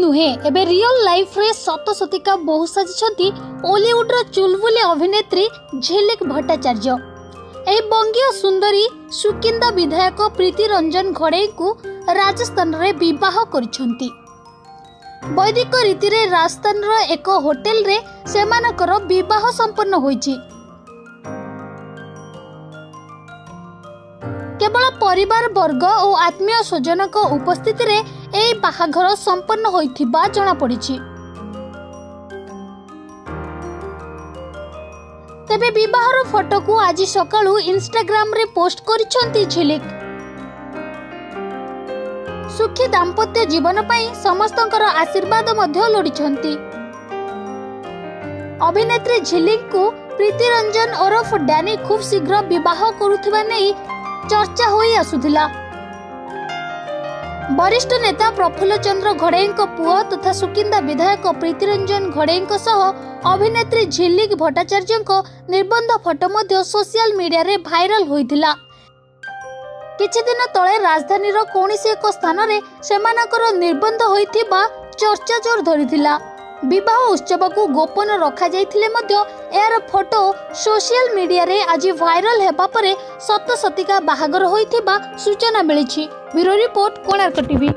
ନୁହେଁ। ଏବେ ରିଅଲ ଲାଇଫରେ ସତ ସତିକା ବୋହୁ ସାଜିଛନ୍ତି ଓଲିଉଡର ଚୁଲବୁଲି ଅଭିନେତ୍ରୀ ଝିଲିକ ଭଟ୍ଟାଚାର୍ଯ୍ୟ। ଏହି ବଙ୍ଗୀୟ ସୁନ୍ଦରୀ ସୁକିନ୍ଦା ବିଧାୟକ ପ୍ରୀତି ରଞ୍ଜନ ଘଡ଼େଇଙ୍କୁ ରାଜସ୍ଥାନରେ ବିବାହ କରିଛନ୍ତି। ବୈଦିକ ରୀତିରେ ରାଜସ୍ଥାନର ଏକ ହୋଟେଲରେ ସେମାନଙ୍କର ବିବାହ ସମ୍ପନ୍ନ ହୋଇଛି। କେବଳ ପରିବାର ବର୍ଗ ଓ ଆତ୍ମୀୟ ସ୍ୱଜନଙ୍କ ଉପସ୍ଥିତିରେ ଏହି ବାହାଘର ସମ୍ପନ୍ନ ହୋଇଥିବା ଜଣାପଡ଼ିଛି। ତେବେ ବିବାହର ଫଟୋକୁ ଆଜି ସକାଳୁ ଇନଷ୍ଟାଗ୍ରାମରେ ପୋଷ୍ଟ କରିଛନ୍ତି ଝିଲିକ। ସୁଖୀ ଦାମ୍ପତ୍ୟ ଜୀବନ ପାଇଁ ସମସ୍ତଙ୍କର ଆଶୀର୍ବାଦ ମଧ୍ୟ ଲୋଡ଼ିଛନ୍ତି। ଅଭିନେତ୍ରୀ ଝିଲିକଙ୍କୁ ପ୍ରୀତି ରଞ୍ଜନ ଓରଫ ଡ୍ୟାନି ଖୁବ୍ ଶୀଘ୍ର ବିବାହ କରୁଥିବା ନେଇ ଚର୍ଚ୍ଚା ହୋଇ ଆସୁଥିଲା। ବରିଷ୍ଠ ନେତା ପ୍ରଫୁଲ୍ଲ ଚନ୍ଦ୍ର ଘଡ଼େଇଙ୍କ ପୁଅ ତଥା ସୁକିନ୍ଦା ବିଧାୟକ ପ୍ରୀତିରଞ୍ଜନ ଘଡ଼େଇଙ୍କ ସହ ଅଭିନେତ୍ରୀ ଝିଲିକ ଭଟ୍ଟାଚାର୍ଯ୍ୟଙ୍କ ନିର୍ବନ୍ଧ ଫଟୋ ମଧ୍ୟ ସୋସିଆଲ ମିଡିଆରେ ଭାଇରାଲ ହୋଇଥିଲା। କିଛି ଦିନ ତଳେ ରାଜଧାନୀର କୌଣସି ଏକ ସ୍ଥାନରେ ସେମାନଙ୍କର ନିର୍ବନ୍ଧ ହୋଇଥିବା ଚର୍ଚ୍ଚା ଜୋର ଧରିଥିଲା। ବିବାହ ଉତ୍ସବକୁ ଗୋପନ ରଖାଯାଇଥିଲେ ମଧ୍ୟ ଏହାର ଫଟୋ ସୋସିଆଲ ମିଡିଆରେ ଆଜି ଭାଇରାଲ ହେବା ପରେ ସତ ସତିକା ବାହାଘର ହୋଇଥିବା ସୂଚନା ମିଳିଛି। Bureau report Konark TV.